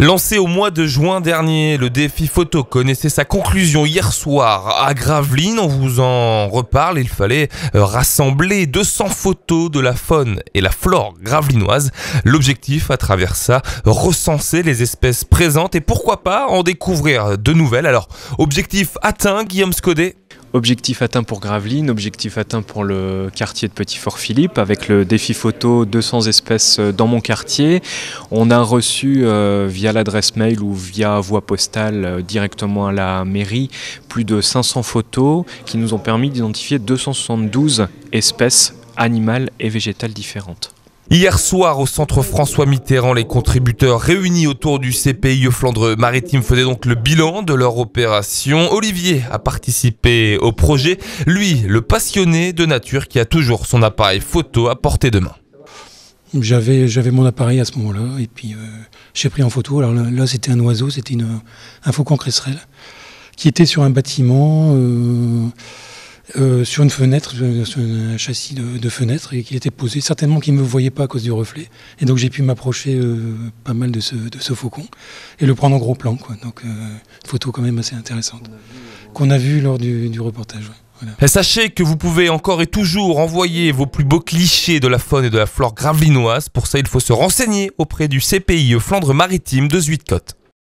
Lancé au mois de juin dernier, le défi photo connaissait sa conclusion hier soir à Gravelines. On vous en reparle. Il fallait euh, rassembler 200 photos de la faune et la flore gravelinoise. L'objectif à travers ça, recenser les espèces présentes et pourquoi pas en découvrir de nouvelles. Alors, objectif atteint, Guillaume Scodet Objectif atteint pour Gravelines, objectif atteint pour le quartier de Petit-Fort-Philippe avec le défi photo 200 espèces dans mon quartier. On a reçu euh, via l'adresse mail ou via voie postale euh, directement à la mairie plus de 500 photos qui nous ont permis d'identifier 272 espèces animales et végétales différentes. Hier soir, au centre François Mitterrand, les contributeurs réunis autour du CPI Flandre Maritime faisaient donc le bilan de leur opération. Olivier a participé au projet, lui, le passionné de nature qui a toujours son appareil photo à portée de main. J'avais, j'avais mon appareil à ce moment-là et puis euh, j'ai pris en photo. Alors là, c'était un oiseau, c'était un faucon cresserelle qui était sur un bâtiment. Euh, euh, sur une fenêtre, euh, sur un châssis de, fenêtre, et qu'il était posé. Certainement qu'il ne me voyait pas à cause du reflet. Et donc j'ai pu m'approcher euh, pas mal de ce, faucon et le prendre en gros plan. Donc une photo quand même assez intéressante qu'on a vu lors du, reportage. Sachez que vous pouvez encore et toujours envoyer vos plus beaux clichés de la faune et de la flore gravelinoise. Pour ça, il faut se renseigner auprès du CPI Flandre Maritime de Zuidcote.